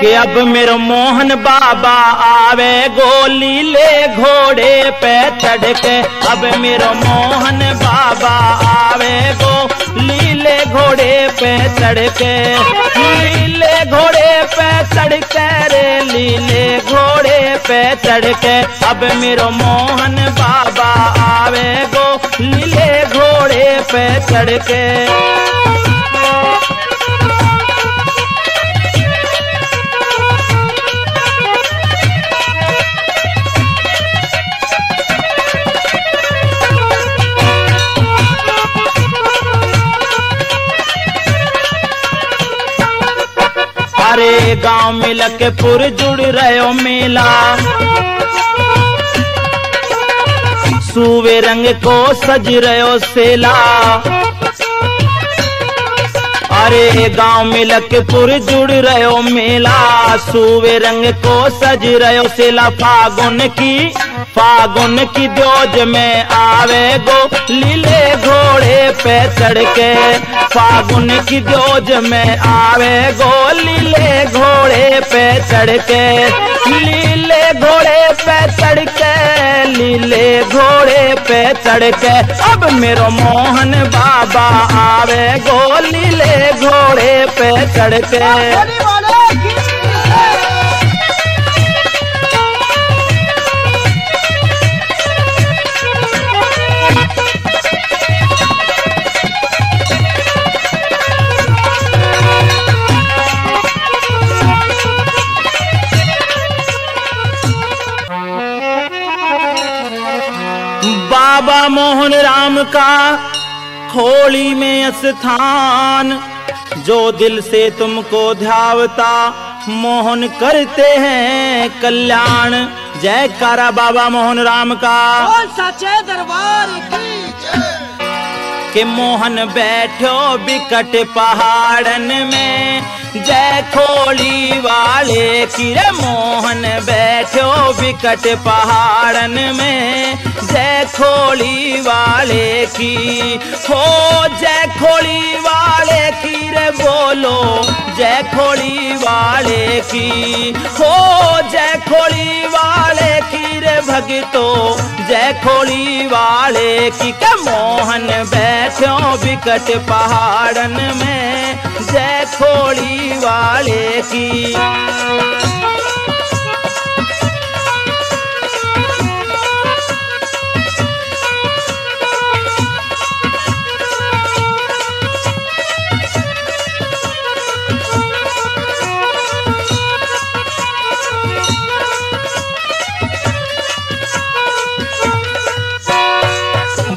कि अब मेरो मोहन बाबा आवे गोली ले घोड़े पे चढ़ के अब मेरो मोहन बाबा आवे गो लीले घोड़े पे चढ़ के लीले घोड़े पे चढ़ के रे लीले घोड़े पे चढ़ के अब मेरो मोहन बाबा आवे गो लीले घोड़े पे चढ़ के गाँव मिल के पुर जुड़ रहो मेला। सूवे रंग को सज रहो सेला। अरे गाँव मिल के पुर जुड़ रहो मेला। सूवे रंग को सज रहो सेला। फागुन की फागुन की दोज में आवे गो। लीले घोड़े पे चढ़ के फागुन की जोज में आवे गोली ले घोड़े पे चढ़ के लीले घोड़े पे चढ़ के लीले घोड़े पे चढ़ के अब मेरो मोहन बाबा आवे गोली ले घोड़े पे चढ़ के का खोली में स्थान जो दिल से तुमको ध्यावता मोहन करते हैं कल्याण। जय कारा बाबा मोहन राम का। सच्चे दरबार की जय। कि मोहन बैठो बिकट पहाड़न में जय खोली वाले की रे मोहन बैठो बिकट पहाड़न में जय खोली वाले की, हो जय खोली वाले की रे बोलो, जय खोली वाले की, हो जय खोली वाले की रे भगतो जय खोली वाले की, के मोहन बैठो विकट पहाड़न में, जय खोली वाले की।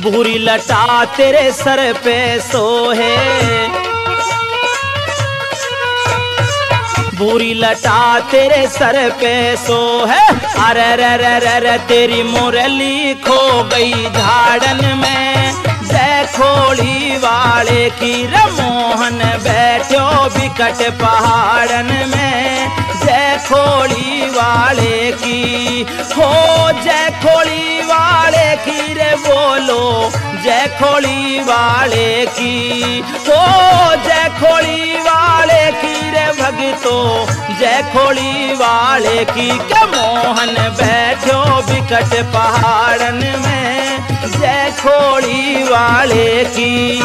भूरी लटा तेरे सर पे सोहे। भूरी लटा तेरे सर पे सो है अरे, रे रे रे रे, तेरी मुरली खो गई झाड़न में। खोली वाले की रमोहन बैठो बिकट पहाड़न में। जय खोली वाले की हो, जय खोली की रे बोलो, जय खोली वाले की। ओ, जय खोली वाले की रे भगतो जय खोली वाले की। के मोहन बैठो बिकट पहाड़न में, जय खोली वाले की।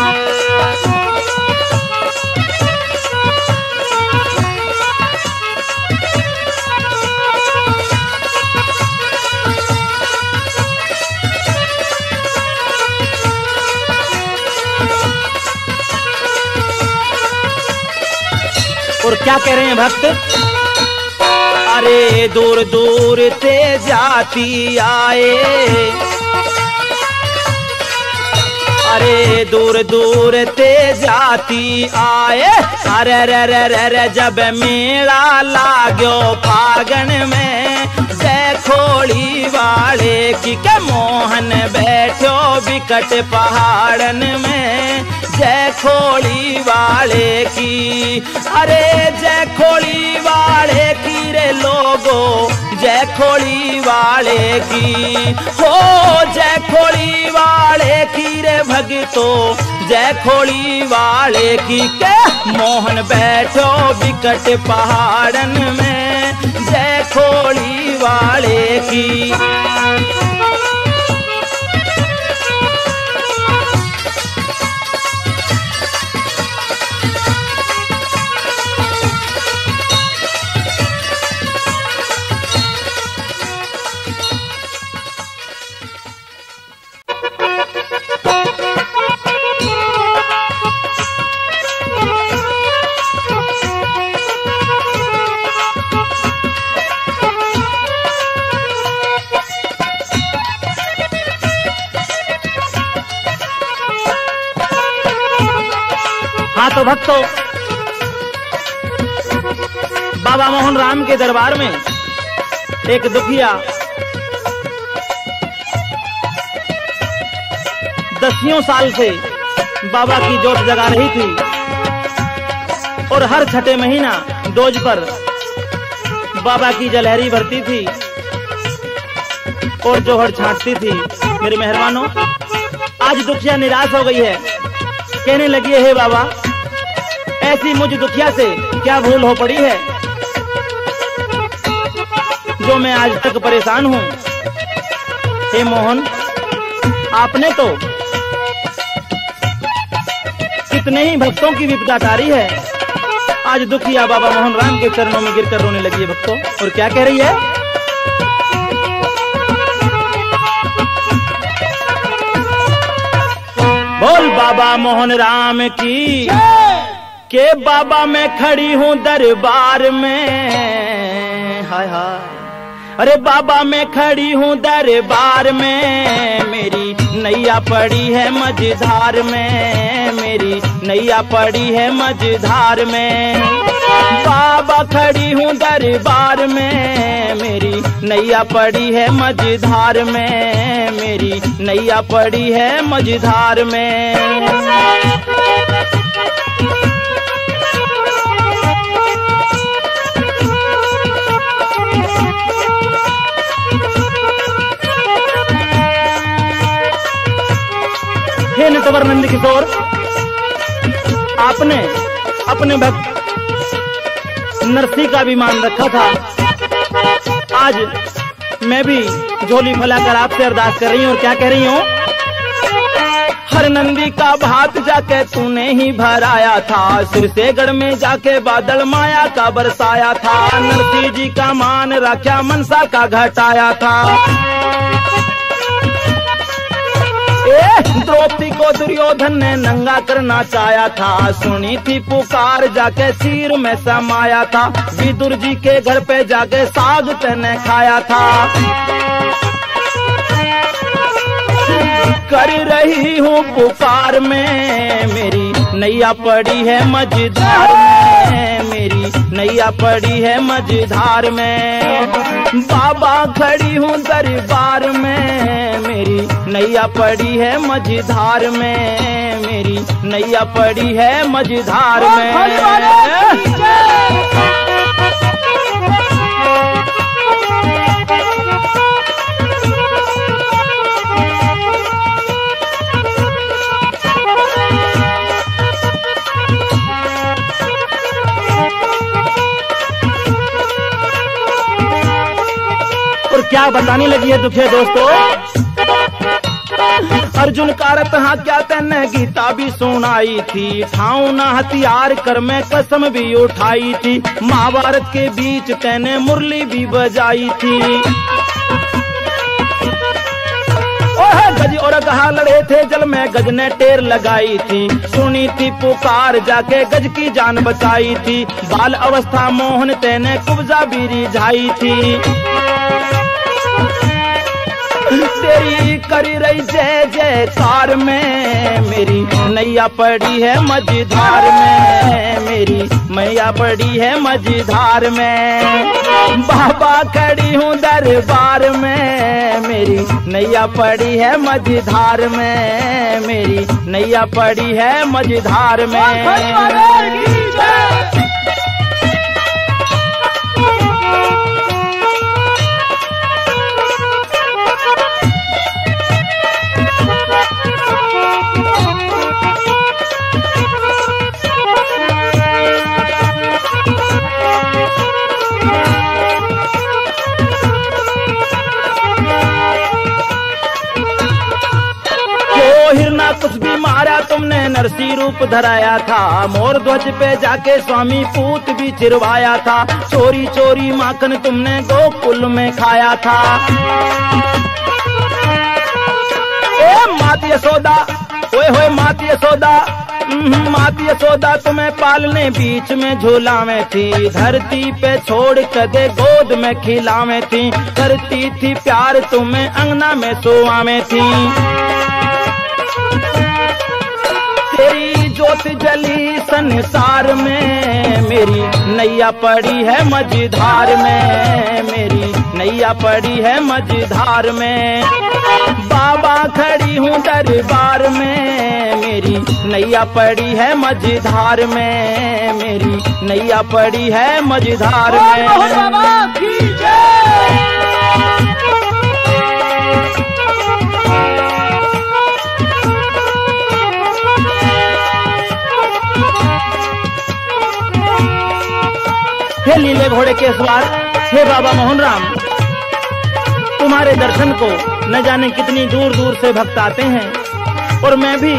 क्या कह रहे हैं भक्त? अरे दूर दूर ते जाती आए। अरे दूर दूर ते जाती आए। अरे रे रे रे रे जब मेला लागो फागन में, जय खोली वाले की के मोहन बैठो विकट पहाड़न में। जय खोली वाले की। अरे जय खोली वाले की रे लोगो, जय खोली वाले की। हो, जय खोड़ी वाले की रे भगतो जय खोली वाले की। के मोहन बैठो विकट पहाड़न में, जय खोड़ी वाले की। भक्तों, बाबा मोहन राम के दरबार में एक दुखिया, दसियों साल से बाबा की जोत जगा रही थी और हर छठे महीना डोज पर बाबा की जलहरी भरती थी और जोहर छांटती थी। मेरे मेहरबानों, आज दुखिया निराश हो गई है। कहने लगी है बाबा ऐसी मुझ दुखिया से क्या भूल हो पड़ी है? जो मैं आज तक परेशान हूँ। हे मोहन, आपने तो कितने ही भक्तों की विपदा तारी है। आज दुखिया बाबा मोहन राम के चरणों में गिरकर रोने लगी है भक्तों। और क्या कह रही है? बोल बाबा मोहन राम की। के बाबा मैं खड़ी हूँ दरबार में। हाय हाय। अरे बाबा मैं खड़ी हूँ दरबार में। मेरी नैया पड़ी है मझधार में। मेरी नैया पड़ी है मझधार में। बाबा खड़ी हूँ दरबार में। मेरी नैया पड़ी है मझधार में। मेरी नैया पड़ी है मझधार में। नटवर नंद किशोर आपने अपने भक्त नरसी का भी मान रखा था। आज मैं भी झोली फैलाकर आपसे अरदास कर रही हूँ और क्या कह रही हूँ? हर नंदी का भात जाके तूने ही भराया था। सिर से गढ़ में जाके बादल माया का बरसाया था। नरसी जी का मान रखा मनसा का घटाया था। द्रौपदी को दुर्योधन ने नंगा करना चाहा था। सुनी थी पुकार जाके सिर में समाया था। विदुर जी के घर पे जाके साग तने खाया था। कर रही हूँ पुकार में, मेरी नैया पड़ी है मझधार में। नैया पड़ी है मझधार में। बाबा खड़ी हूँ दरबार में। मेरी नैया पड़ी है मझधार में। मेरी नैया पड़ी है मझधार में। क्या बताने लगी है दुखे दोस्तों? अर्जुन कारत हाँ क्या तेने गीता भी सुनाई थी। ठाऊ ना हथियार कर मैं कसम भी उठाई थी। महाभारत के बीच तेने मुरली भी बजाई थी। गज और कहा लड़े थे, जल में गज ने टेर लगाई थी। सुनी थी पुकार जाके गज की जान बचाई थी। बाल अवस्था मोहन तेने कुब्जा भी रिझाई थी। तेरी करी रही जय जयकार में। मेरी नैया पड़ी है मझधार में। मेरी मैया पड़ी है मझधार में। बाबा खड़ी हूँ दरबार में। मेरी नैया पड़ी है मझधार में। मेरी नैया पड़ी है मझधार में। रूप धराया था। मोर ध्वज पे जाके स्वामी पूत भी चिरवाया था। चोरी चोरी माखन तुमने गोकुल में खाया था। ए मात यशोदा, ओए होए मात यशोदा मात यशोदा, तुम्हें पालने बीच में झूला में थी। धरती पे छोड़ कदे गोद में खिलावे थी। करती थी प्यार, तुम्हें अंगना में सोआ में थी। ज्योत जली संसार में। मेरी नैया पड़ी है मझधार में। मेरी नैया पड़ी है मझधार में। बाबा खड़ी हूँ दरबार में। मेरी नैया पड़ी है मझधार में। मेरी नैया पड़ी है मझधार में। हे लीले घोड़े के सवार हे बाबा मोहन राम। तुम्हारे दर्शन को न जाने कितनी दूर दूर से भक्त आते हैं। और मैं भी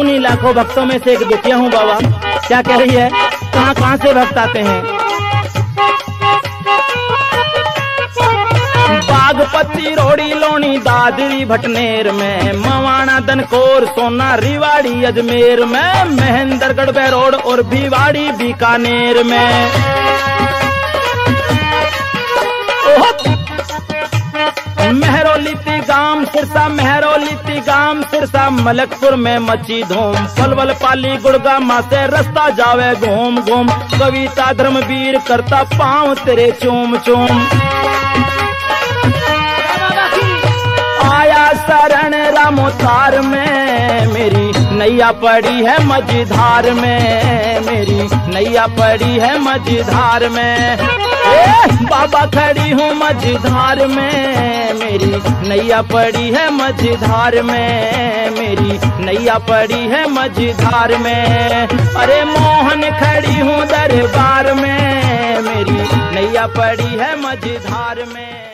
उन्हीं लाखों भक्तों में से एक दुखिया हूँ बाबा। क्या कह रही है? कहाँ कहाँ से भक्त आते हैं? बागपति रोड़ी लोनी दादरी भटनेर में मवाना दनकोर, सोना रिवाड़ी अजमेर में, महेंद्रगढ़ बैरोड और भिवाड़ी बीकानेर में! मेहरोली गाम, सिरसा मेहरोली गाम, सिरसा मलकपुर में मची धूम। पलवल पाली, गुड़गा माँ से रास्ता जावे घूम घूम कविता धर्मवीर करता पाँव तेरे चूम चूम रामोतार में मेरी नैया पड़ी है मझधार में। मेरी नैया पड़ी है मझधार में। बाबा खड़ी हूँ मझधार में। मेरी नैया पड़ी है मझधार में। मेरी नैया पड़ी है मझधार में। अरे मोहन खड़ी हूँ दरबार में। मेरी नैया पड़ी है मझधार में।